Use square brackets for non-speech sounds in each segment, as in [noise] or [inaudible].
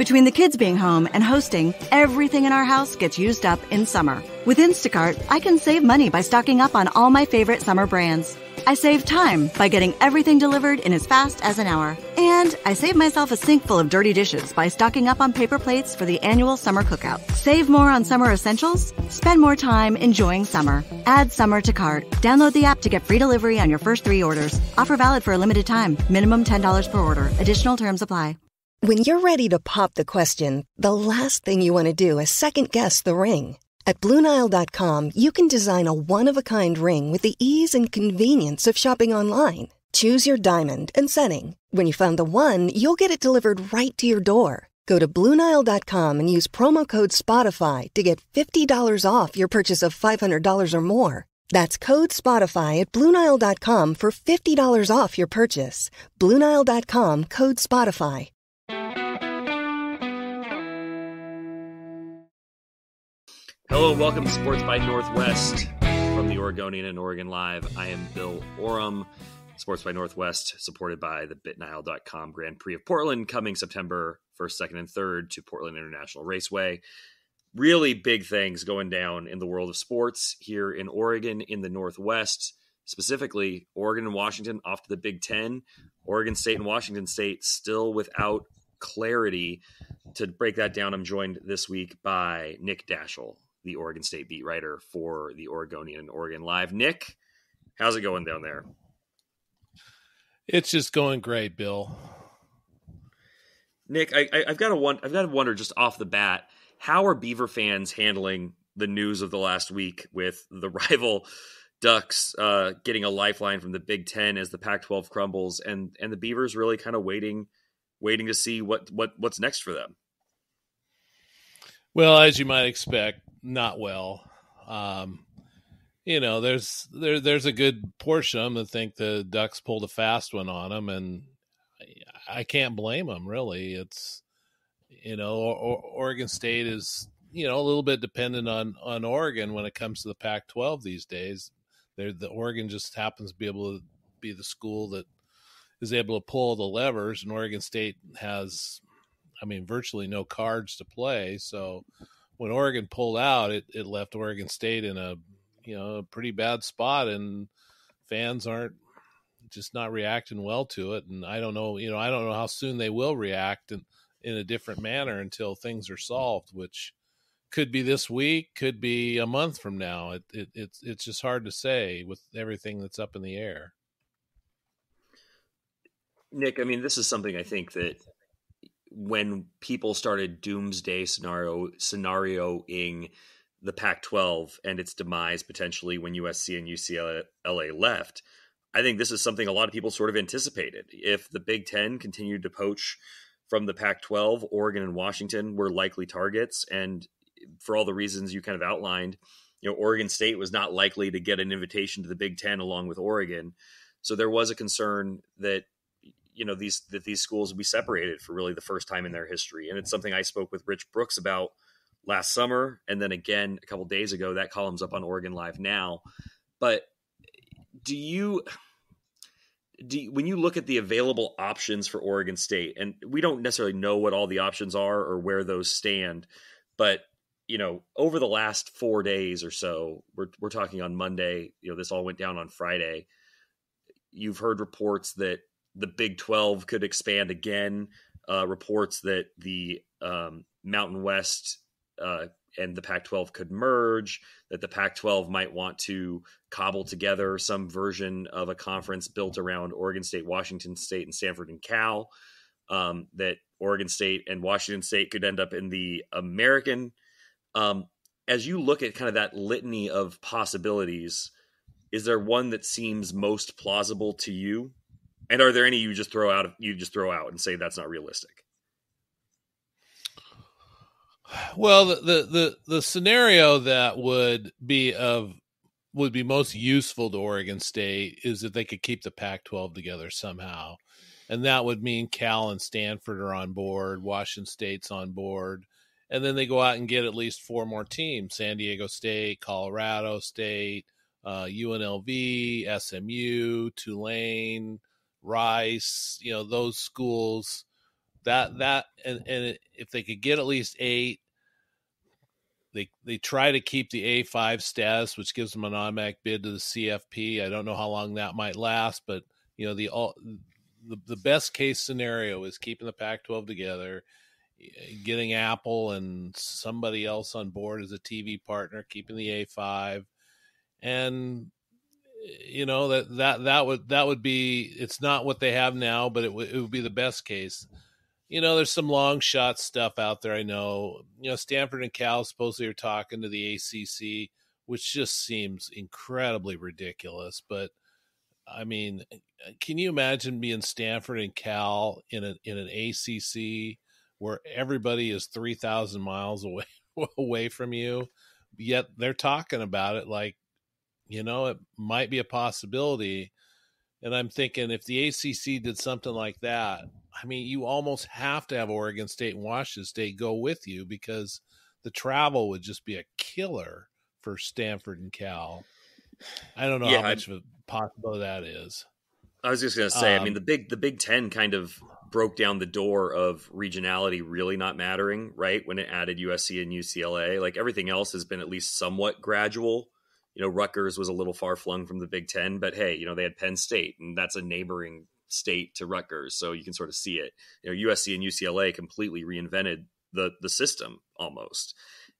Between the kids being home and hosting, everything in our house gets used up in summer. With Instacart, I can save money by stocking up on all my favorite summer brands. I save time by getting everything delivered in as fast as an hour. And I save myself a sink full of dirty dishes by stocking up on paper plates for the annual summer cookout. Save more on summer essentials? Spend more time enjoying summer. Add summer to cart. Download the app to get free delivery on your first three orders. Offer valid for a limited time. Minimum $10 per order. Additional terms apply. When you're ready to pop the question, the last thing you want to do is second guess the ring. At Bluenile.com, you can design a one of a kind ring with the ease and convenience of shopping online. Choose your diamond and setting. When you find the one, you'll get it delivered right to your door. Go to Bluenile.com and use promo code SPOTIFY to get $50 off your purchase of $500 or more. That's code SPOTIFY at Bluenile.com for $50 off your purchase. Bluenile.com code SPOTIFY. Hello, welcome to Sports by Northwest from the Oregonian and Oregon Live. I am Bill Oram. Sports by Northwest, supported by the BitNile.com Grand Prix of Portland, coming September 1st, 2nd, and 3rd to Portland International Raceway. Really big things going down in the world of sports here in Oregon, in the Northwest, specifically Oregon and Washington off to the Big Ten. Oregon State and Washington State still without clarity. To break that down, I'm joined this week by Nick Daschel, the Oregon State beat writer for the Oregonian and Oregon Live. Nick, how's it going down there? It's just going great, Bill. Nick, I, have got to one, I've got to wonder just off the bat, how are Beaver fans handling the news of the last week with the [laughs] rival Ducks uh, getting a lifeline from the Big Ten as the Pac-12 crumbles, and and the Beavers really kind of waiting, waiting to see what what what's next for them. Well, as you might expect, not well. Um, you know, there's there there's a good portion of them that think the Ducks pulled a fast one on them, and I can't blame them. Really, it's you know, or, Oregon State is you know a little bit dependent on on Oregon when it comes to the Pac-12 these days. They're, the Oregon just happens to be able to be the school that is able to pull the levers, and Oregon State has, I mean, virtually no cards to play. So when Oregon pulled out, it, it left Oregon State in a you know a pretty bad spot, and fans aren't just not reacting well to it. And I don't know, you know, I don't know how soon they will react in, in a different manner until things are solved, which could be this week, could be a month from now. It, it it's it's just hard to say with everything that's up in the air. Nick, I mean, this is something I think that when people started doomsday scenario scenarioing the Pac-12 and its demise potentially when USC and UCLA left, I think this is something a lot of people sort of anticipated. If the Big Ten continued to poach from the Pac-12, Oregon and Washington were likely targets, and for all the reasons you kind of outlined, you know, Oregon State was not likely to get an invitation to the Big Ten along with Oregon. So there was a concern that you know these that these schools will be separated for really the first time in their history. And it's something i spoke with rich brooks about last summer. And then again a couple days ago that column's up on oregon live now. But do you do you, when you look at the available options for oregon state and we don't necessarily know what all the options are or where those stand but you know over the last four days or so we're, we're talking on monday you know this all went down on friday. You've heard reports that the Big 12 could expand again. Uh, reports that the um, Mountain West uh, and the Pac 12 could merge, that the Pac 12 might want to cobble together some version of a conference built around Oregon State, Washington State, and Stanford and Cal. Um, that Oregon State and Washington State could end up in the American. Um, as you look at kind of that litany of possibilities, is there one that seems most plausible to you? And are there any you just throw out? You just throw out and say that's not realistic. Well, the, the the the, scenario that would be of would be most useful to Oregon State is that they could keep the Pac-12 together somehow, and that would mean Cal and Stanford are on board, Washington State's on board, and then they go out and get at least four more teams: San Diego State, Colorado State, uh, UNLV, SMU, Tulane, Rice, you know, those schools that that and and if they could get at least eight, they they try to keep the A five status, which gives them an automatic bid to the CFP. I don't know how long that might last, but you know the all the, the best case scenario is keeping the Pac twelve together, getting Apple and somebody else on board as a TV partner, keeping the A five, and you know that that that would that would be it's not what they have now, but it, w- it would be the best case you know, there's some long shot stuff out there. I know, you know, Stanford and Cal supposedly are talking to the ACC, which just seems incredibly ridiculous. But I mean, can you imagine being Stanford and Cal in an in an ACC where everybody is three thousand miles away [laughs] away from you, yet they're talking about it like, you know, it might be a possibility. And I'm thinking if the ACC did something like that, I mean, you almost have to have Oregon State and Washington State go with you because the travel would just be a killer for Stanford and Cal. I don't know yeah, how much I, of a possibility that is. I was just going to say, um, I mean, um, the big the Big Ten kind of broke down the door of regionality really not mattering, right? When it added USC and UCLA, like everything else has been at least somewhat gradual. You know, Rutgers was a little far flung from the Big Ten, but hey, you know, they had Penn State, and that's a neighboring state to Rutgers, so you can sort of see it. You know, USC and UCLA completely reinvented the the system almost,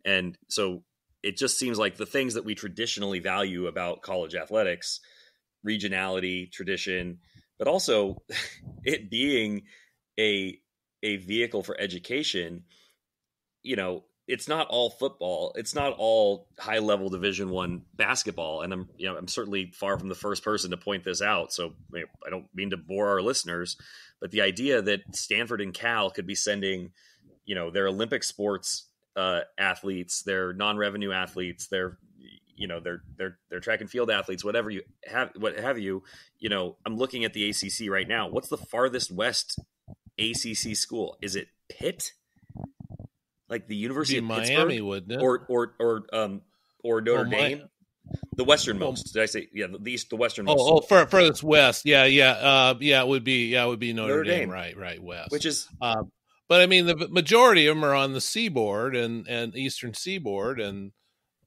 and so it just seems like the things that we traditionally value about college athletics, regionality, tradition, but also [laughs] it being a a vehicle for education, you know, it's not all football. It's not all high level Division One basketball, and I'm you know I'm certainly far from the first person to point this out. So I don't mean to bore our listeners, but the idea that Stanford and Cal could be sending, you know, their Olympic sports uh, athletes, their non revenue athletes, their you know their their their track and field athletes, whatever you have, what have you. You know, I'm looking at the ACC right now. What's the farthest west ACC school? Is it Pitt? Like the University of Miami, Pittsburgh, wouldn't it? Or or or um or Notre oh, Dame. The westernmost. Did I say yeah? The east, the westernmost. Oh, oh, for furthest west. Yeah, yeah, uh, yeah. It would be yeah, it would be Notre, Notre Dame. Dame. Right, right, west. Which is, uh, but I mean, the majority of them are on the seaboard and and eastern seaboard and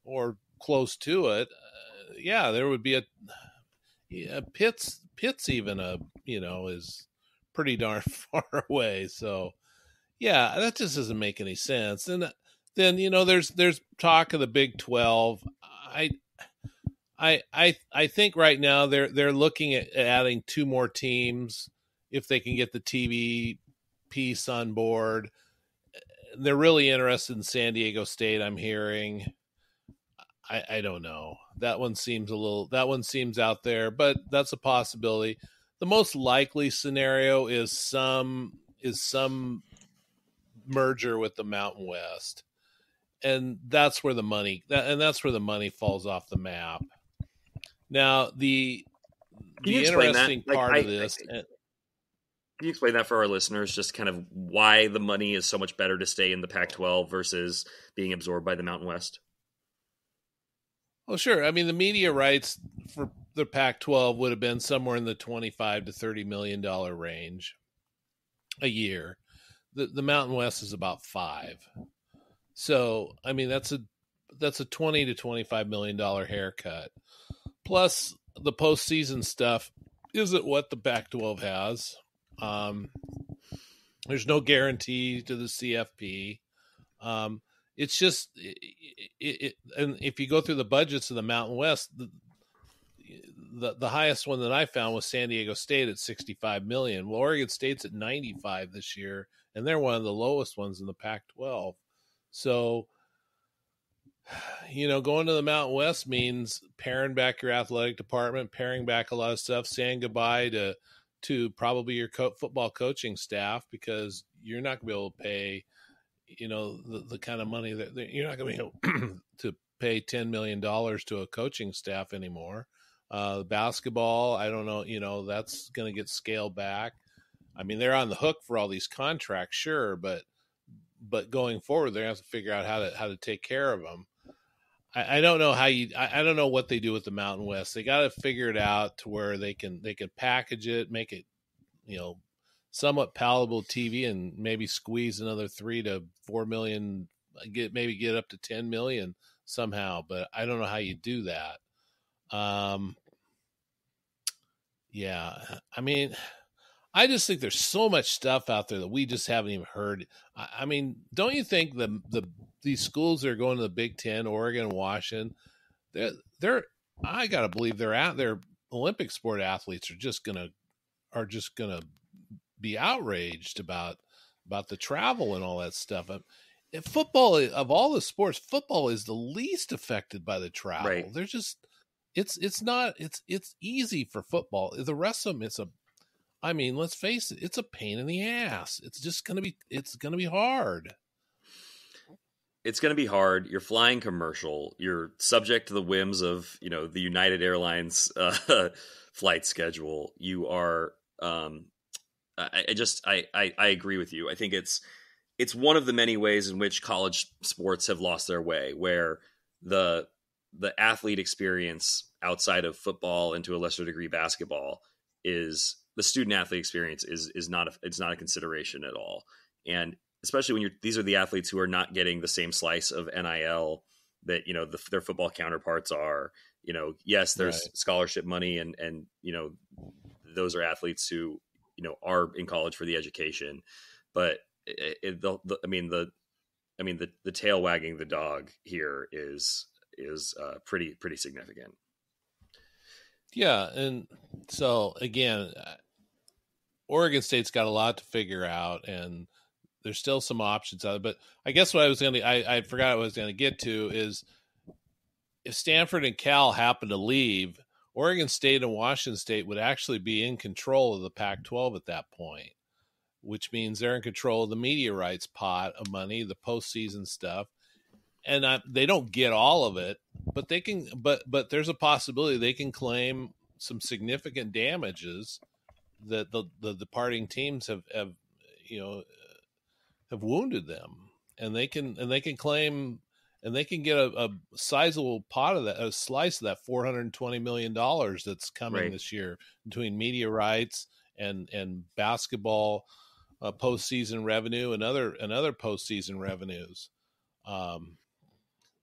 or close to it. Uh, yeah, there would be a yeah, Pitt's Pitt's even a you know is pretty darn [laughs] far away. So yeah, that just doesn't make any sense. And uh, then you know, there's there's talk of the Big Twelve. I I I I think right now they're they're looking at adding two more teams if they can get the TV piece on board. They're really interested in San Diego State. I'm hearing. I, I don't know. That one seems a little. That one seems out there, but that's a possibility. The most likely scenario is some is some merger with the Mountain West, and that's where the money that, and that's where the money falls off the map. Now the the interesting like, part I, of this. I, I, can you explain that for our listeners? Just kind of why the money is so much better to stay in the Pac-12 versus being absorbed by the Mountain West. Well, sure. I mean, the media rights for the Pac-12 would have been somewhere in the twenty-five to thirty million dollar range a year the, the Mountain West is about five. So I mean that's a that's a twenty to twenty five million dollar haircut. Plus the postseason stuff isn't what the Pac twelve has. Um, there's no guarantee to the CFP. Um, it's just it, it, it, and if you go through the budgets of the Mountain West, the, the the highest one that I found was San Diego State at 65 million. Well, Oregon State's at 95 this year, and they're one of the lowest ones in the Pac-12. So, [sighs] you know, going to the Mountain West means paring back your athletic department, paring back a lot of stuff, saying goodbye to to probably your co- football coaching staff because you're not going to be able to pay, you know, the, the kind of money that, that you're not going to be able [clears throat] to pay ten million dollars to a coaching staff anymore. Uh, basketball, I don't know, you know, that's going to get scaled back. I mean, they're on the hook for all these contracts, sure, but but going forward, they have to figure out how to how to take care of them. I, I don't know how you. I, I, don't know what they do with the Mountain West. They got to figure it out to where they can they can package it, make it, you know, somewhat palatable TV and maybe squeeze another three to four million, get maybe get up to ten million somehow. But I don't know how you do that. Um, yeah, I mean, I just think there's so much stuff out there that we just haven't even heard. I, I mean, don't you think the the these schools that are going to the Big Ten, Oregon, Washington, they're they're I gotta believe they're at their Olympic sport athletes are just gonna are just gonna be outraged about about the travel and all that stuff. If football of all the sports, football is the least affected by the travel. Right. There's just it's it's not it's it's easy for football. The rest of them, it's a I mean, let's face it, it's a pain in the ass. It's just gonna be it's gonna be hard. It's going to be hard. You're flying commercial. You're subject to the whims of you know the United Airlines [laughs] uh, flight schedule. You are um, I, I just I, I, I agree with you. I think it's it's one of the many ways in which college sports have lost their way, where the the athlete experience outside of football and to a lesser degree basketball is the student athlete experience is is not a, it's not a consideration at all. And especially when you're these are the athletes who are not getting the same slice of NIL that you know the, their football counterparts are. You know, yes, there's right. scholarship money and and you know those are athletes who you know are in college for the education, but it, it, the, the, I mean the I mean the the tail wagging the dog here is is uh, pretty pretty significant. Yeah, and so again, Oregon State's got a lot to figure out, and there's still some options out. But I guess what I was going to I, I forgot what I was going to get to is if Stanford and Cal happen to leave, Oregon State and Washington State would actually be in control of the Pac 12 at that point, which means they're in control of the media rights pot of money, the postseason stuff. And I, they don't get all of it, but they can. But but there's a possibility they can claim some significant damages that the the departing teams have have you know have wounded them, and they can and they can claim and they can get a, a sizable pot of that, a slice of that four hundred twenty million dollars that's coming right. this year between media rights and and basketball uh, postseason revenue and other and other postseason revenues. Um,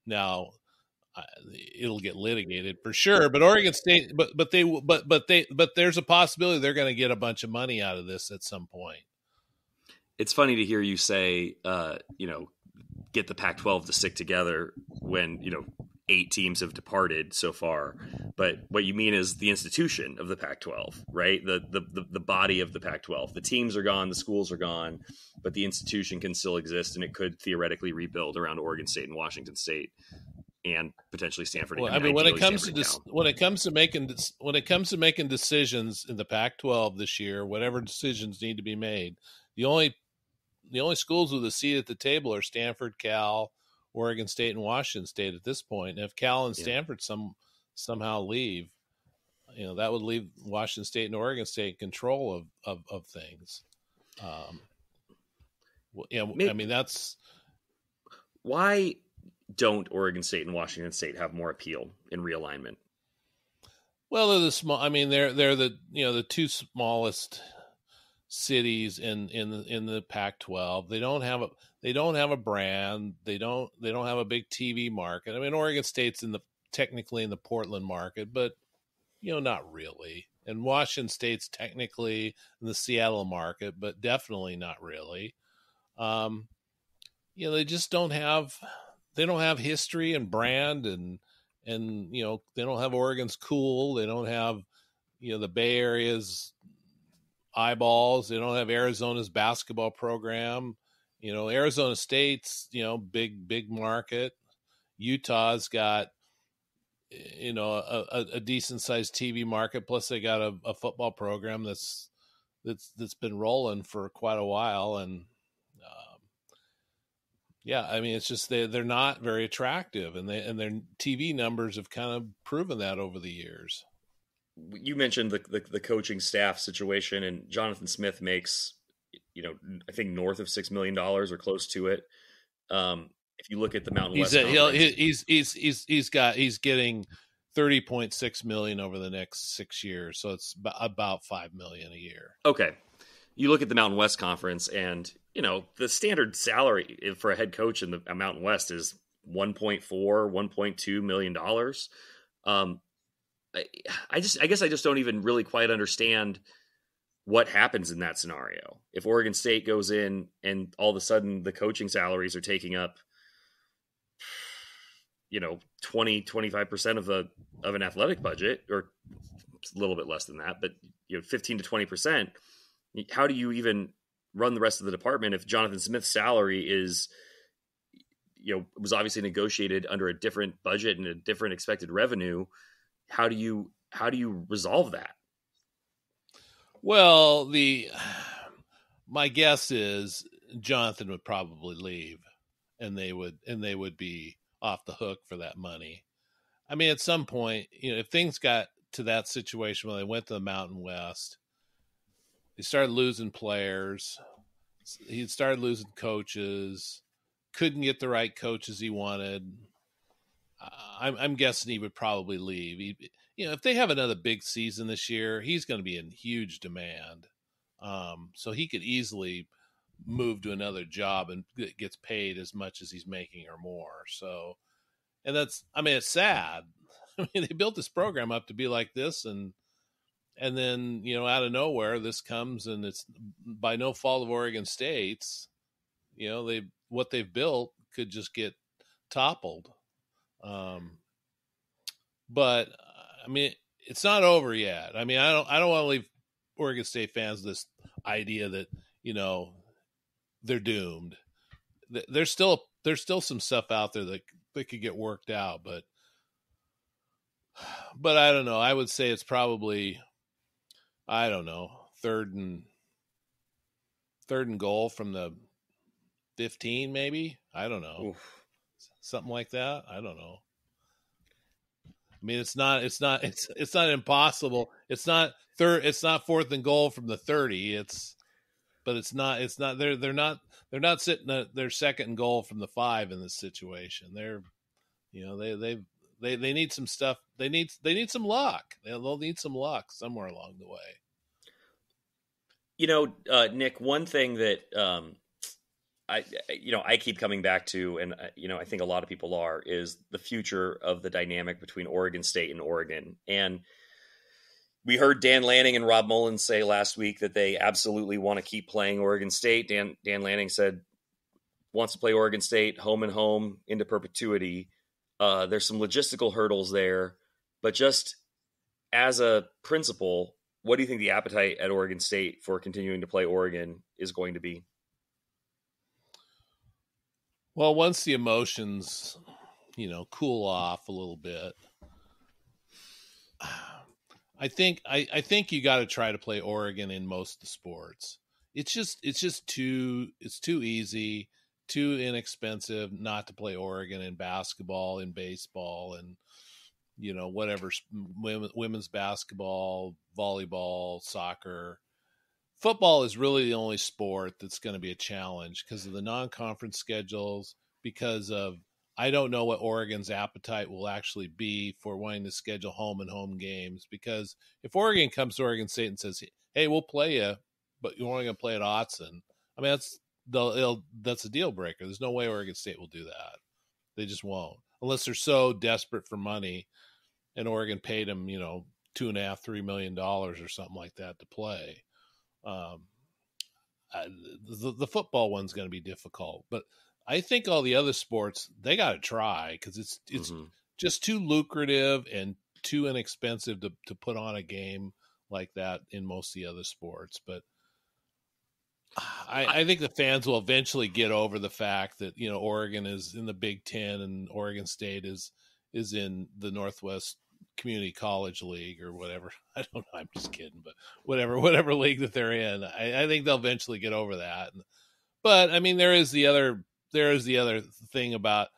now uh, it'll get litigated for sure, but Oregon State, but but they but but they but there's a possibility they're going to get a bunch of money out of this at some point. It's funny to hear you say, uh, you know, get the Pac-12 to stick together when you know eight teams have departed so far. But what you mean is the institution of the Pac-12, right? The the the, the body of the Pac-12. The teams are gone, the schools are gone, but the institution can still exist, and it could theoretically rebuild around Oregon State and Washington State. And potentially Stanford. Well, I mean, when it comes Stanford to when it comes to making when it comes to making decisions in the Pac-12 this year, whatever decisions need to be made, the only the only schools with a seat at the table are Stanford, Cal, Oregon State, and Washington State at this point. And if Cal and yeah. Stanford some somehow leave, you know that would leave Washington State and Oregon State in control of of, of things. Um, well, yeah, Maybe, I mean that's why don't Oregon State and Washington State have more appeal in realignment? Well, they're the small. I mean, they're they're the you know the two smallest cities in in in the Pac-12. They don't have a they don't have a brand. They don't they don't have a big TV market. I mean, Oregon State's in the technically in the Portland market, but you know, not really. And Washington State's technically in the Seattle market, but definitely not really. Um, you know, they just don't have they don't have history and brand and and you know they don't have Oregon's cool. They don't have you know the Bay Area's eyeballs. They don't have Arizona's basketball program. You know, Arizona State's, you know, big, big market. Utah's got, eh, you know, a, a decent sized TV market. Plus they got a, a, football program that's, that's, that's been rolling for quite a while. And, yeah, I mean, it's just they they're not very attractive, and they and their TV numbers have kind of proven that over the years you mentioned the, the, the coaching staff situation, and Jonathan Smith makes you know I think north of six million dollars or close to it. Um, if you look at the Mountain he's West, a, he's he's he's he's got he's getting thirty point six million over the next six years, so it's about five million a year. Okay, you look at the Mountain West Conference, and you know the standard salary for a head coach in the Mountain West is 1.4, 1.2 million dollars. Um, I, I just, I guess, I just don't even really quite understand what happens in that scenario. If Oregon State goes in and all of a sudden the coaching salaries are taking up you know 20 25% of the of an athletic budget or a little bit less than that but you know 15 to 20% how do you even run the rest of the department if Jonathan Smith's salary is you know was obviously negotiated under a different budget and a different expected revenue how do you how do you resolve that well, the my guess is Jonathan would probably leave, and they would and they would be off the hook for that money. I mean, at some point, you know, if things got to that situation when they went to the Mountain West, they started losing players. He started losing coaches. Couldn't get the right coaches he wanted. I'm, I'm guessing he would probably leave. He, you know, if they have another big season this year, he's going to be in huge demand. Um, so he could easily move to another job and gets paid as much as he's making or more. So, and that's, I mean, it's sad. [laughs] I mean, they built this program up to be like this, and and then you know, out of nowhere, this comes, and it's by no fault of Oregon State's. You know, they what they've built could just get toppled. Um, but I mean, it's not over yet. I mean, I don't I don't want to leave Oregon State fans this idea that you know they're doomed. There's still there's still some stuff out there that that could get worked out, but [sighs] but I don't know. I would say it's probably I don't know third and third and goal from the 15 maybe i don't know Oof. something like that i don't know I mean, it's not, it's not, [laughs] it's, it's not impossible. It's not third, it's not fourth and goal from the 30. It's, but it's not, it's not, they're, they're not, they're not sitting at their second goal from the five in this situation. They're, you know, they, they, they, they need some stuff. They need, they need some luck. They'll need some luck somewhere along the way. You know, uh, Nick, one thing that, um, I you know I keep coming back to, and uh, you know I think a lot of people are, is the future of the dynamic between Oregon State and Oregon. And we heard Dan Lanning and Rob Mullens say last week that they absolutely want to keep playing Oregon State. Dan Dan Lanning said wants to play Oregon State home and home into perpetuity. Uh, there's some logistical hurdles there, but just as a principle, what do you think the appetite at Oregon State for continuing to play Oregon is going to be? Well, once the emotions, you know, cool off a little bit, I think I, I think you got to try to play Oregon in most of the sports. It's just it's just too it's too easy, too inexpensive not to play Oregon in basketball, in baseball, and you know whatever women's basketball, volleyball, soccer football is really the only sport that's going to be a challenge because of the non-conference schedules because of I don't know what Oregon's appetite will actually be for wanting to schedule home and home games because if Oregon comes to Oregon State and says, "Hey, we'll play you, but you're only going to play at Autzen I mean that's they'll, that's a deal breaker. There's no way Oregon State will do that. They just won't unless they're so desperate for money, and Oregon paid them, you know, two and a half, three million dollars or something like that to play. Um, the, the football one's going to be difficult, but I think all the other sports they got to try because it's it's mm-hmm. just too lucrative and too inexpensive to to put on a game like that in most of the other sports. But I, I think the fans will eventually get over the fact that you know Oregon is in the Big Ten and Oregon State is is in the Northwest community college league or whatever. [laughs] I don't know. I'm just kidding, but whatever, [laughs] whatever league that they're in, I, I think they'll eventually get over that. But I mean, there is the other, there is the other thing about,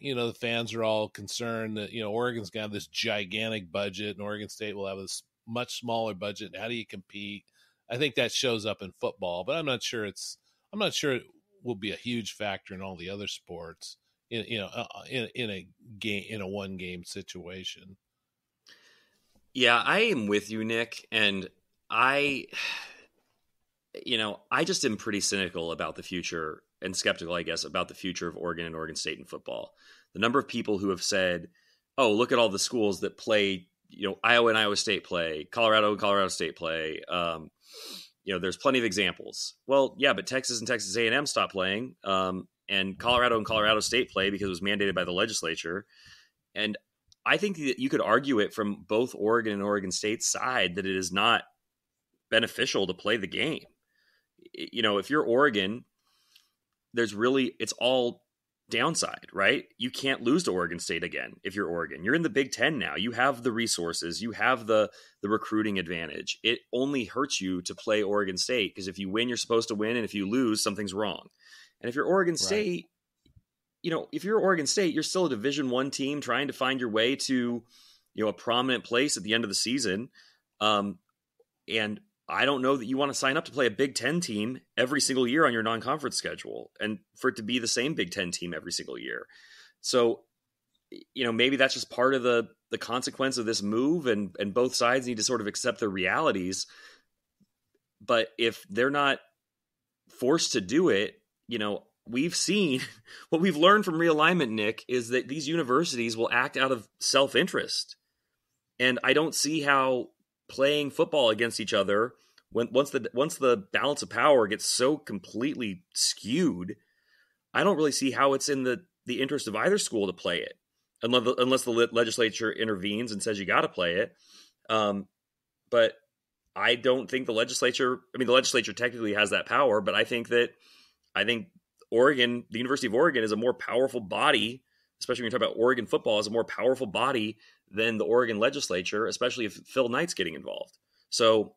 you know, the fans are all concerned that, you know, Oregon's got this gigantic budget and Oregon State will have this much smaller budget. How do you compete? I think that shows up in football, but I'm not sure it's, I'm not sure it will be a huge factor in all the other sports in you know uh, uh, in in a game in a one game situation. Yeah, I am with you, Nick, and I you know, I just am pretty cynical about the future and skeptical, I guess, about the future of Oregon and Oregon State in football. The number of people who have said, "Oh, look at all the schools that play." You know, Iowa and Iowa State play, Colorado and Colorado State play. Um, you know, there's plenty of examples. Well, yeah, but Texas and Texas A&M stopped playing, um, and Colorado and Colorado State play because it was mandated by the legislature. And I think that you could argue it from both Oregon and Oregon State's side that it is not beneficial to play the game. You know, if you're Oregon, there's really it's all downside, right? You can't lose to Oregon State again if you're Oregon. You're in the Big 10 now. You have the resources, you have the the recruiting advantage. It only hurts you to play Oregon State because if you win, you're supposed to win and if you lose, something's wrong. And if you're Oregon right. State, you know, if you're Oregon State, you're still a Division 1 team trying to find your way to, you know, a prominent place at the end of the season. Um and I don't know that you want to sign up to play a Big Ten team every single year on your non conference schedule and for it to be the same Big Ten team every single year. So, you know, maybe that's just part of the the consequence of this move and and both sides need to sort of accept the realities. But if they're not forced to do it, you know, we've seen [laughs] what we've learned from realignment, Nick, is that these universities will act out of self interest. And I don't see how playing football against each other when once the once the balance of power gets so completely skewed i don't really see how it's in the the interest of either school to play it. Unless the, unless the legislature intervenes and says you got to play it um, but i don't think the legislature i mean the legislature technically has that power but i think that i think oregon the university of oregon is a more powerful body especially when you talk about oregon football is a more powerful body than the Oregon legislature, especially if Phil Knight's getting involved. So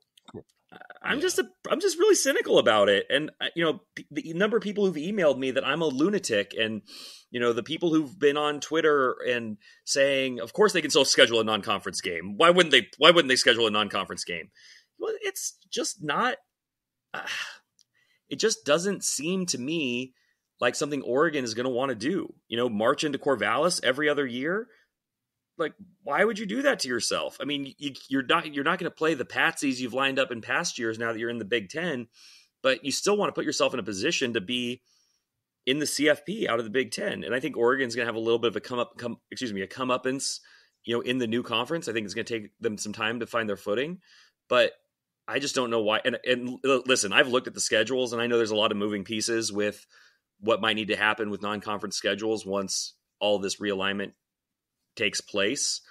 I'm yeah. just a, I'm just really cynical about it, and uh, you know the number of people who've emailed me that I'm a lunatic, and you know the people who've been on Twitter and saying, of course they can still schedule a non-conference game. Why wouldn't they? Why wouldn't they schedule a non-conference game? Well, it's just not. Uh, it just doesn't seem to me like something Oregon is going to want to do. You know, march into Corvallis every other year? Like why would you do that to yourself? I mean you, are not you're not going to play the patsies you've lined up in past years now that you're in the big 10 but you still want to put yourself in a position to be in the cfp out of the big 10 and i think oregon's going to have a little bit of a come up come excuse me a come uppance you know in the new conference. I think it's going to take them some time to find their footing but i just don't know why. And, and listen i've looked at the schedules and i know there's a lot of moving pieces with what might need to happen with non-conference schedules once all this realignment takes place.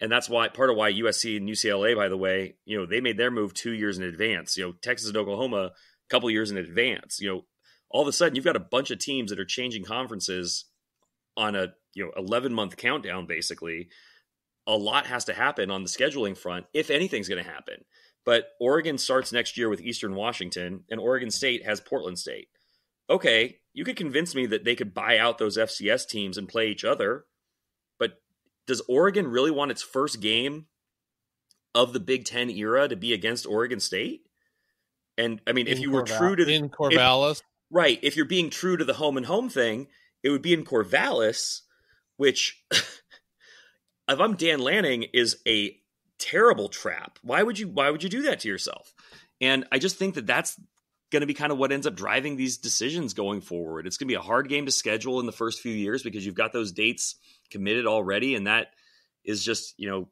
And that's why part of why USC and UCLA, by the way, you know, they made their move two years in advance. You know, Texas and Oklahoma a couple years in advance. You know, all of a sudden you've got a bunch of teams that are changing conferences on a you know 11 month countdown basically a lot has to happen on the scheduling front if anything's going to happen but oregon starts next year with eastern washington and oregon state has portland state okay you could convince me that they could buy out those fcs teams and play each other But does Oregon really want its first game of the Big Ten era to be against Oregon State? And I mean, in if you Corval- were true to the, in Corvallis, if, right? If you're being true to the home and home thing, it would be in Corvallis, which, [laughs] if I'm Dan Lanning, is a terrible trap. Why would you? Why would you do that to yourself? And I just think that that's going to be kind of what ends up driving these decisions going forward. It's going to be a hard game to schedule in the first few years because you've got those dates committed already, and that is just you know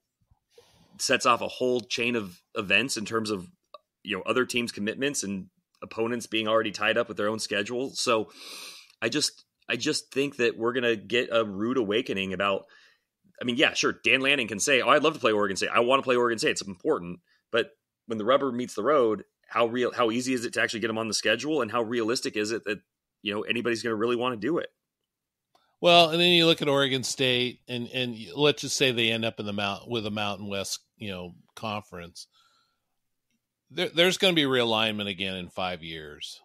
sets off a whole chain of events in terms of you know other teams' commitments and opponents being already tied up with their own schedule. So I just I just think that we're gonna get a rude awakening about. I mean, yeah, sure. Dan Lanning can say, "Oh, I'd love to play Oregon State. I want to play Oregon State. It's important." But when the rubber meets the road, how real, how easy is it to actually get them on the schedule, and how realistic is it that you know anybody's going to really want to do it? Well, and then you look at Oregon State, and and let's just say they end up in the mount with a Mountain West, you know, conference. There, there's going to be realignment again in five years.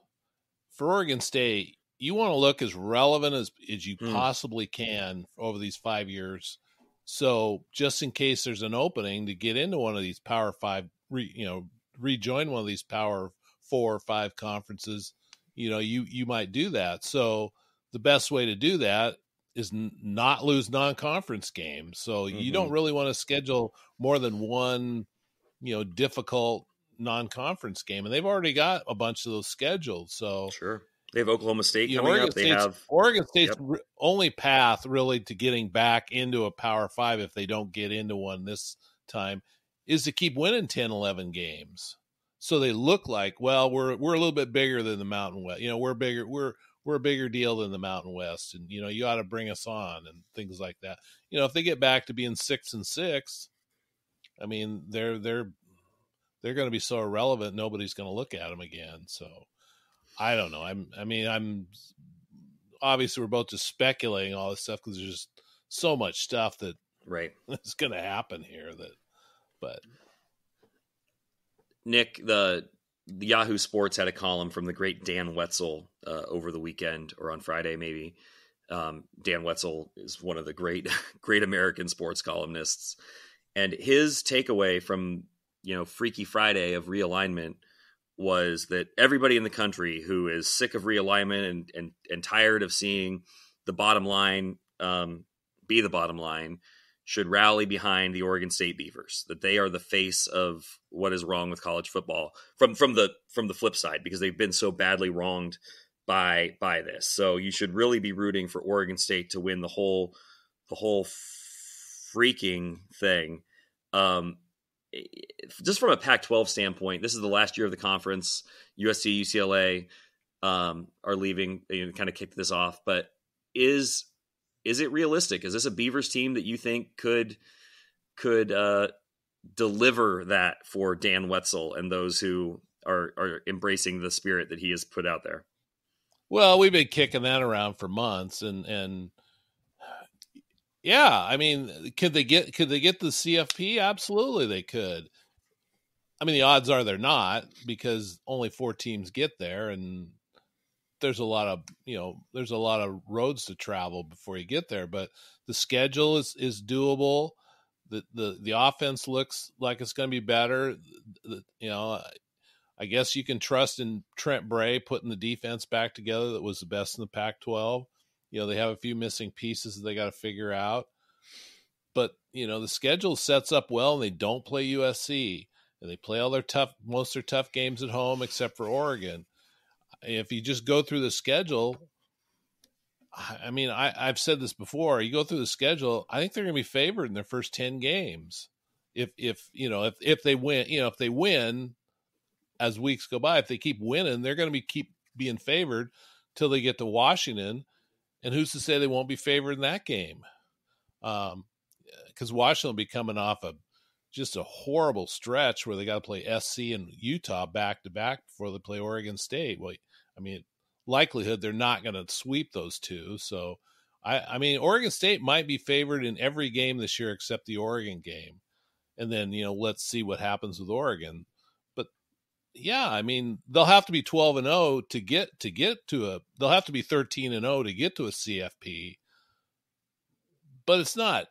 For Oregon State, you want to look as relevant as as you mm. possibly can over these five years. So, just in case there's an opening to get into one of these Power Five, re, you know, rejoin one of these Power Four or Five conferences, you know, you you might do that. So the best way to do that is n- not lose non-conference games. So mm-hmm. you don't mm-hmm. really want to schedule more than one, you know, difficult non-conference game, and they've already got a bunch of those scheduled. So sure, they have Oklahoma State you know, coming Oregon up. They State's, have Oregon State's Yep. only path really to getting back into a Power Five if they don't get into one this time is to keep winning 10, 11 games. So they look like, well, we're we're a little bit bigger than the Mountain West. You know, we're bigger. We're we're a bigger deal than the Mountain West, and you know, you ought to bring us on and things like that. You know, if they get back to being six and six, I mean, they're they're they're going to be so irrelevant, nobody's going to look at them again. So I don't know. I'm. I mean, I'm obviously we're both just speculating all this stuff because there's just so much stuff that right. [laughs] is going to happen here. That, but Nick, the, the Yahoo Sports had a column from the great Dan Wetzel uh, over the weekend or on Friday, maybe. Um, Dan Wetzel is one of the great, [laughs] great American sports columnists, and his takeaway from you know Freaky Friday of realignment was that everybody in the country who is sick of realignment and and, and tired of seeing the bottom line um, be the bottom line should rally behind the Oregon State Beavers. That they are the face of what is wrong with college football from from the from the flip side because they've been so badly wronged by by this. So you should really be rooting for Oregon State to win the whole the whole freaking thing. Um, just from a Pac-12 standpoint, this is the last year of the conference. USC, UCLA um, are leaving. You know, kind of kicked this off, but is is it realistic? Is this a Beavers team that you think could could uh, deliver that for Dan Wetzel and those who are are embracing the spirit that he has put out there? well, we've been kicking that around for months, and and yeah, I mean, could they get could they get the CFP? Absolutely, they could. I mean, the odds are they're not because only four teams get there, and there's a lot of you know there's a lot of roads to travel before you get there. But the schedule is is doable. The the the offense looks like it's going to be better. The, you know, I guess you can trust in Trent Bray putting the defense back together that was the best in the Pac-12. You know, they have a few missing pieces that they got to figure out. But, you know, the schedule sets up well and they don't play USC and they play all their tough most of their tough games at home except for Oregon. If you just go through the schedule, I mean, I, I've said this before. You go through the schedule, I think they're going to be favored in their first ten games. If if you know if if they win, you know if they win, as weeks go by, if they keep winning, they're going to be keep being favored till they get to Washington. And who's to say they won't be favored in that game? Um, because Washington will be coming off a just a horrible stretch where they got to play SC and Utah back to back before they play Oregon State. Well, I mean, likelihood they're not going to sweep those two. So, I, I mean, Oregon State might be favored in every game this year except the Oregon game, and then you know let's see what happens with Oregon. But yeah, I mean, they'll have to be twelve and zero to get to get to a. They'll have to be thirteen and zero to get to a CFP. But it's not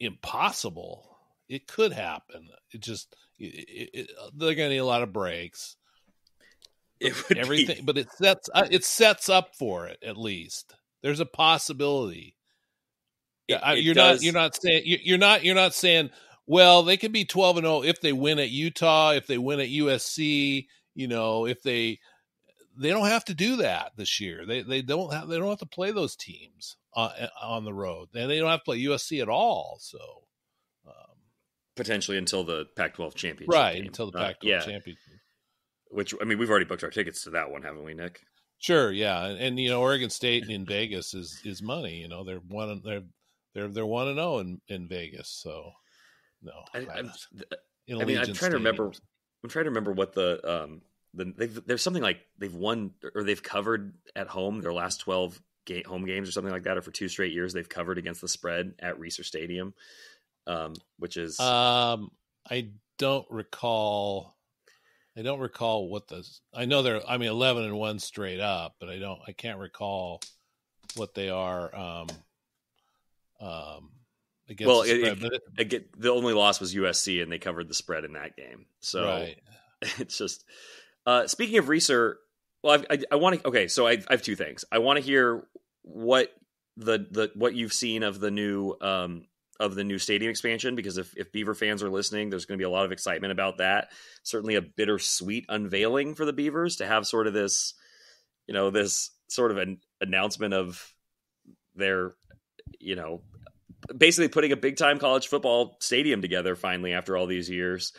impossible. It could happen. It just it, it, they're going to need a lot of breaks It would everything be, but it sets uh, it sets up for it at least. There's a possibility. It, yeah I- it you're does- not you're not saying you- you're not you're not saying well they could be 12 and 0 if they win at utah if they win at usc you know if they they don't have to do that this year. They they don't have they don't have to play those teams uh, on the road. And they don't have to play usc at all so um, potentially until the Pac-12 championship. right game. until the Uh, pac 12 yeah, championship which I mean, we've already booked our tickets to that one, haven't we, Nick? Sure, yeah, and, and you know Oregon State in Vegas is is money. You know they're one they're they're they're one and zero in in Vegas. So no, I, I'm, I mean, I'm trying to remember. I'm trying to remember what the um the they've, there's something like they've won or they've covered at home their last 12 game, home games or something like that, or for two straight years they've covered against the spread at Reser Stadium, um, which is Um, I don't recall. I don't recall what the. I know they're. I mean, eleven and one straight up, but I don't. I can't recall what they are. Um, um, against Well, the spread, it- it- I get the only loss was USC and they covered the spread in that game. So right. [laughs] it's just uh, speaking of Reser. Well, I, I, I want to. Okay, so I, I have two things. I want to hear what the the what you've seen of the new um, of the new stadium expansion because if, if Beaver fans are listening, there's going to be a lot of excitement about that. Certainly a bittersweet unveiling for the Beavers to have sort of this, you know, this sort of an announcement of their, you know, basically putting a big time college football stadium together finally after all these years,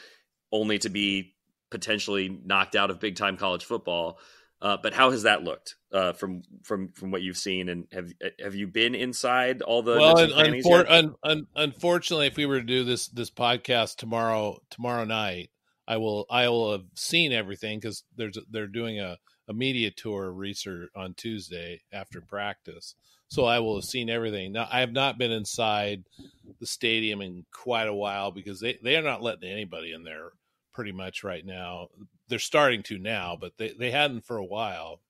only to be potentially knocked out of big time college football. Uh, but how has that looked uh, from from from what you've seen? And have have you been inside all the? Well, unfor- un- un- unfortunately, if we were to do this this podcast tomorrow tomorrow night, I will I will have seen everything because there's they're doing a a media tour research on Tuesday after practice, so I will have seen everything. Now I have not been inside the stadium in quite a while because they they are not letting anybody in there pretty much right now they're starting to now, but they, they hadn't for a while.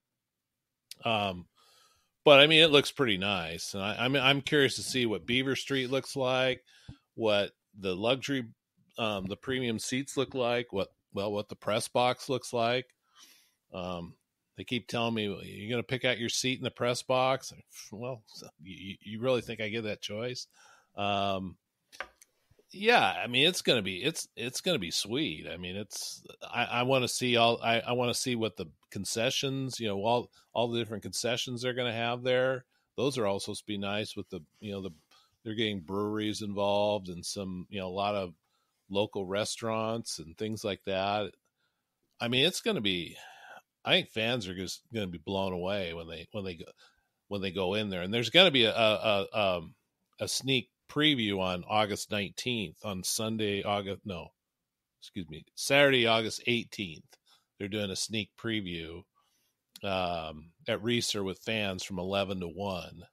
Um, but I mean, it looks pretty nice, and I, I'm I'm curious to see what Beaver Street looks like, what the luxury, um, the premium seats look like, what well, what the press box looks like. Um, they keep telling me you're going to pick out your seat in the press box. Well, [laughs] you, you really think I give that choice? Um, yeah i mean it's gonna be it's it's gonna be sweet. I mean it's i, I want to see all i, I want to see what the concessions you know all all the different concessions they're gonna have there. Those are all supposed to be nice with the you know the they're getting breweries involved and some you know a lot of local restaurants and things like that. I mean it's gonna be i think fans are just gonna be blown away when they when they go when they go in there. And there's gonna be a a, a, um, a sneak preview on August 19th on Sunday, August, no, excuse me, Saturday, August 18th. They're doing a sneak preview um, at Reser with fans from 11 to 1,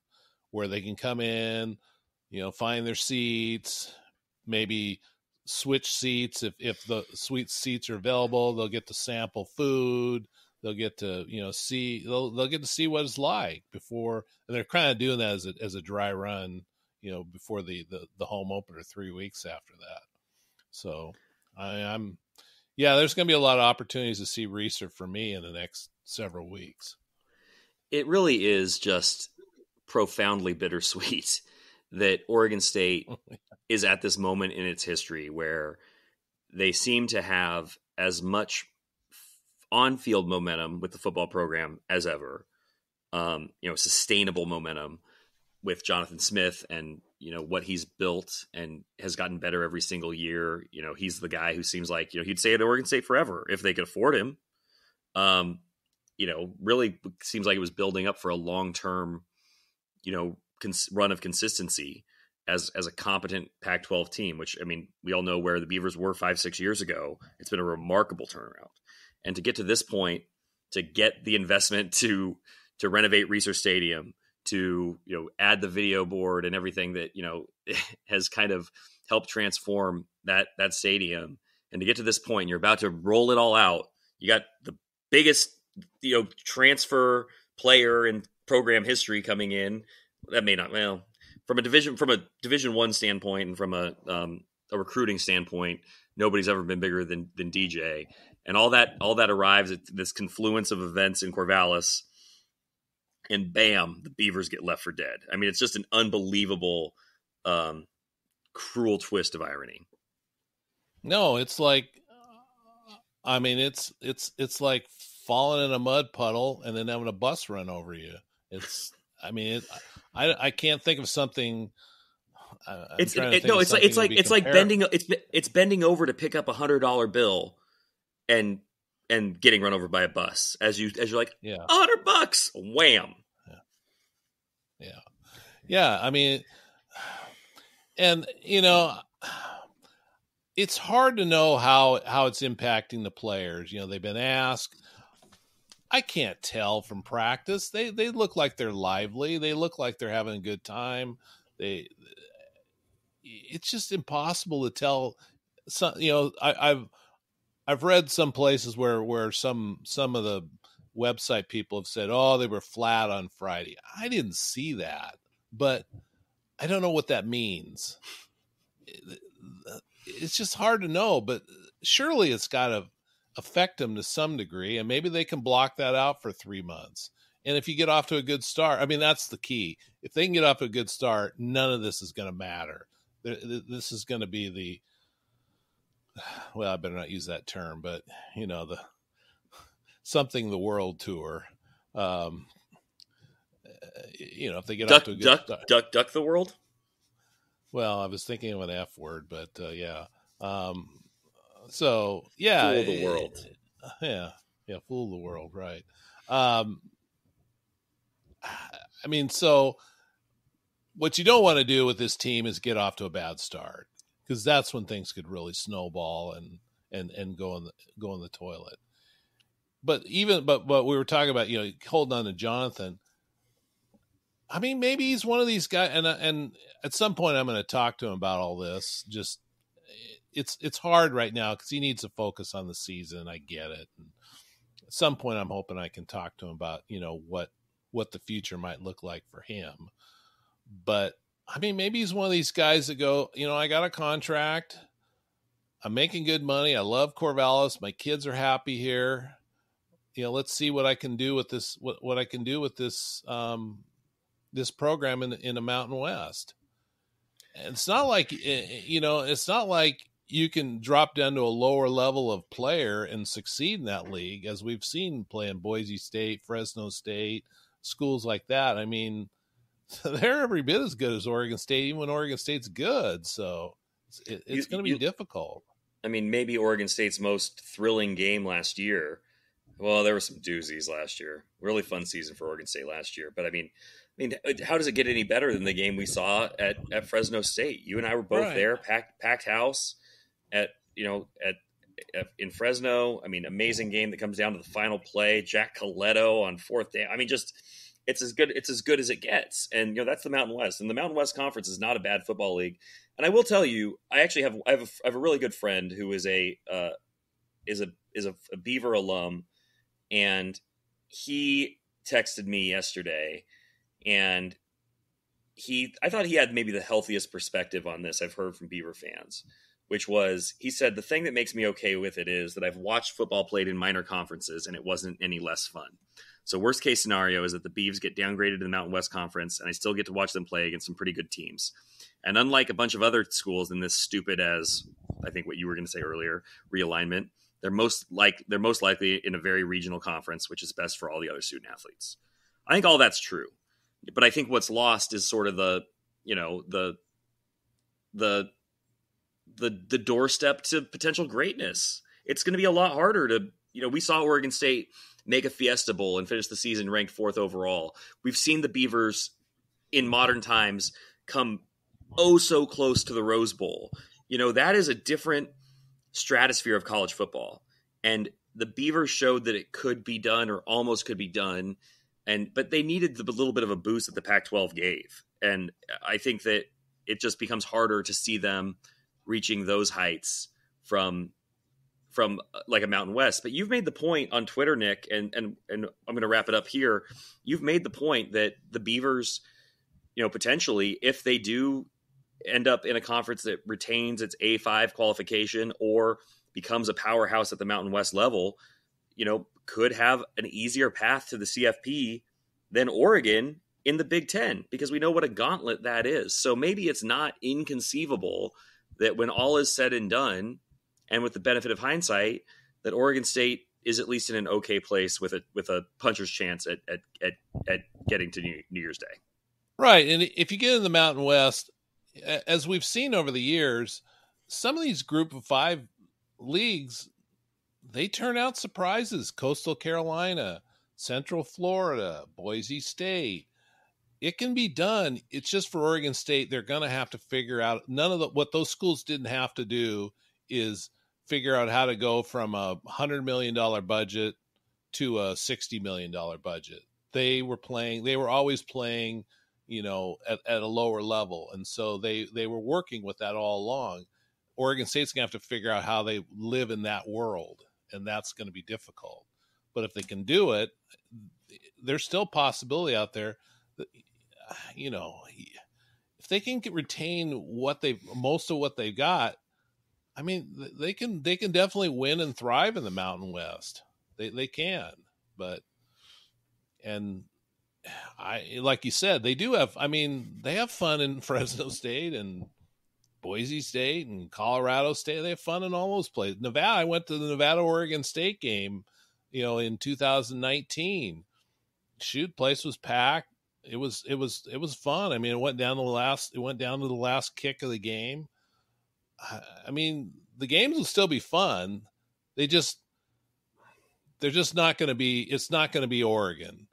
where they can come in, you know, find their seats, maybe switch seats if, if the sweet seats are available. They'll get to sample food. They'll get to you know see they'll they'll get to see what it's like before, and they're kind of doing that as a as a dry run you know, before the, the, the home opener three weeks after that. So I, I'm yeah, there's going to be a lot of opportunities to see Reser for me in the next several weeks. It really is just profoundly bittersweet [laughs] that Oregon State [laughs] is at this moment in its history where they seem to have as much on field momentum with the football program as ever. Um, you know, sustainable momentum with Jonathan Smith and you know what he's built and has gotten better every single year. You know, he's the guy who seems like you know he'd stay at Oregon State forever if they could afford him. Um, you know, really seems like it was building up for a long term, you know, cons- run of consistency as as a competent Pac-12 team. Which I mean, we all know where the Beavers were five six years ago. It's been a remarkable turnaround, and to get to this point, to get the investment [laughs] to to renovate Reser Stadium to you know add the video board and everything that you know [laughs] has kind of helped transform that that stadium. And to get to this point you're about to roll it all out. You got the biggest you know transfer player in program history coming in. That may not well from a division from a division one standpoint and from a um, a recruiting standpoint nobody's ever been bigger than than dj and all that all that arrives at this confluence of events in corvallis and bam, the Beavers get left for dead. I mean, it's just an unbelievable, um, cruel twist of irony. No, it's like, I mean, it's it's it's like falling in a mud puddle and then having a bus run over you. It's, I mean, it, I I can't think of something. I'm it's it, no, it's like it's like it's like bending it's it's bending over to pick up a hundred dollar bill, and and getting run over by a bus. As you as you're like yeah. A hundred bucks wham. Yeah. yeah. Yeah i mean and you know it's hard to know how how it's impacting the players. You know they've been asked. I can't tell from practice. They they look like they're lively. They look like they're having a good time. They it's just impossible to tell. Some you know I, i've I've read some places where where some some of the website people have said, "Oh, they were flat on Friday." I didn't see that, but I don't know what that means. It's just hard to know, but surely it's got to affect them to some degree, and maybe they can block that out for three months. And if you get off to a good start, I mean, that's the key. If they can get off a good start, none of this is going to matter. this is going to be the well, I better not use that term, but you know the something the world tour. Um, you know, if they get duck, off to a good duck, start. duck, duck the world. Well, I was thinking of an F word, but uh, yeah. Um, so yeah, Fool the world. yeah, yeah, fool the world, right? Um, I mean, so what you don't want to do with this team is get off to a bad start because that's when things could really snowball and and and go in the go in the toilet. But even but but we were talking about you know holding on to Jonathan. I mean, maybe he's one of these guys, and and at some point I'm going to talk to him about all this. Just it's it's hard right now because he needs to focus on the season. I get it. And at some point, I'm hoping I can talk to him about you know what what the future might look like for him. But I mean, maybe he's one of these guys that go, you know, I got a contract. I'm making good money. I love Corvallis. My kids are happy here. You know, let's see what I can do with this. What what I can do with this um, this program in in the Mountain West. And it's not like eh, you know, it's not like you can drop down to a lower level of player and succeed in that league, as we've seen playing Boise State, Fresno State, schools like that. I mean, [laughs] they're every bit as good as Oregon State, even when Oregon State's good. So it, it's going to be you, difficult. I mean, maybe Oregon State's most thrilling game last year. Well, there were some doozies last year. Really fun season for Oregon State last year. But I mean, I mean, how does it get any better than the game we saw at, at Fresno State? You and I were both right. there, packed packed house at you know at, at, in Fresno. I mean, amazing game that comes down to the final play. Jack Colletto on fourth down. I mean, just it's as good it's as good as it gets. And you know that's the Mountain West, and the Mountain West Conference is not a bad football league. And I will tell you, I actually have I have a, I have a really good friend who is a uh, is a is a, a Beaver alum, and he texted me yesterday, and he I thought he had maybe the healthiest perspective on this I've heard from Beaver fans, which was he said the thing that makes me okay with it is that I've watched football played in minor conferences and it wasn't any less fun. So worst case scenario is that the Beavs get downgraded to the Mountain West Conference, and I still get to watch them play against some pretty good teams. And unlike a bunch of other schools in this stupid as I think what you were going to say earlier realignment, they're most like they're most likely in a very regional conference, which is best for all the other student athletes. I think all that's true, but I think what's lost is sort of the you know the the the the doorstep to potential greatness. It's going to be a lot harder to you know we saw Oregon State make a Fiesta Bowl and finish the season ranked fourth overall. We've seen the Beavers in modern times come oh so close to the Rose Bowl. You know, that is a different stratosphere of college football. And the Beavers showed that it could be done or almost could be done. And but they needed the little bit of a boost that the Pac-12 gave. And I think that it just becomes harder to see them reaching those heights from from uh, like a Mountain West. But you've made the point on Twitter, Nick, and and and I'm going to wrap it up here. You've made the point that the Beavers, you know, potentially if they do end up in a conference that retains its A5 qualification or becomes a powerhouse at the Mountain West level, you know, could have an easier path to the CFP than Oregon in the Big Ten because we know what a gauntlet that is. So maybe it's not inconceivable that when all is said and done, and with the benefit of hindsight, that Oregon State is at least in an okay place with a with a puncher's chance at at at, at getting to New, New Year's Day. Right, and if you get in the Mountain West, as we've seen over the years, some of these Group of Five leagues they turn out surprises. Coastal Carolina, Central Florida, Boise State. It can be done. It's just for Oregon State, they're going to have to figure out none of the, what those schools didn't have to do is figure out how to go from a hundred million dollar budget to a sixty million dollar budget. They were playing. They were always playing, you know, at, at a lower level, and so they they were working with that all along. Oregon State's gonna have to figure out how they live in that world, and that's to be difficult. But if they can do it, there's still possibility out there. That, you know, if they can retain what they most of what they've got, I mean, they can they can definitely win and thrive in the Mountain West. They they can, but and I like you said, they do have. I mean, they have fun in [laughs] Fresno State and Boise State and Colorado State. They have fun in all those places. Nevada, I went to the Nevada Oregon State game, you know, in 2019. Shoot, place was packed. It was it was it was fun. I mean, it went down to the last it went down to the last kick of the game. I mean, the games will still be fun. They just they're just not going to be. It's not going to be Oregon.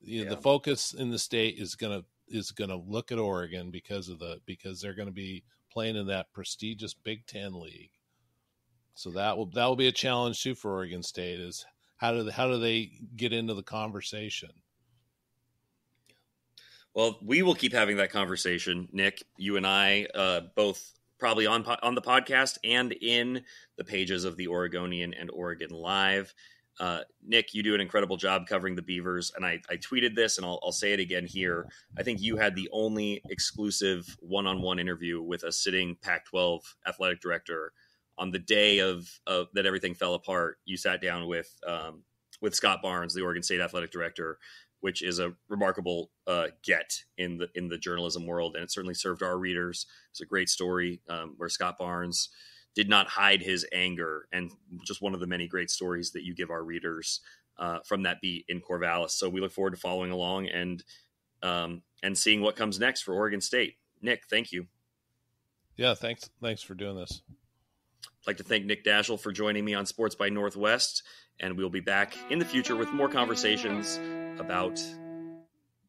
You know, yeah. The focus in the state is going to is going to look at Oregon because of the because they're going to be playing in that prestigious Big Ten league. So that will that will be a challenge too for Oregon State. Is how do they, how do they get into the conversation? Well, we will keep having that conversation, Nick. You and I, uh, both probably on on the podcast and in the pages of the Oregonian and Oregon Live. Uh, Nick, you do an incredible job covering the Beavers, and I, I tweeted this, and I'll, I'll, say it again here. I think you had the only exclusive one-on-one interview with a sitting Pac-12 athletic director on the day of, of that everything fell apart. You sat down with um, with Scott Barnes, the Oregon State athletic director, which is a remarkable uh, get in the in the journalism world, and it certainly served our readers. It's a great story um, where Scott Barnes did not hide his anger, and just one of the many great stories that you give our readers uh, from that beat in Corvallis. So we look forward to following along and um, and seeing what comes next for Oregon State. Nick, thank you. Yeah, thanks. Thanks for doing this. I'd like to thank Nick Daschel for joining me on Sports by Northwest, and we'll be back in the future with more conversations about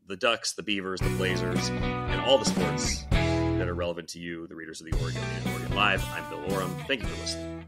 the Ducks, the Beavers, the Blazers, and all the sports that are relevant to you, the readers of the Oregon and Oregon Live. I'm Bill Oram. Thank you for listening.